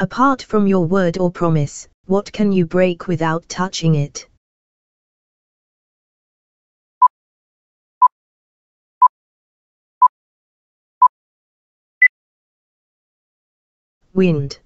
Apart from your word or promise, what can you break without touching it? Wind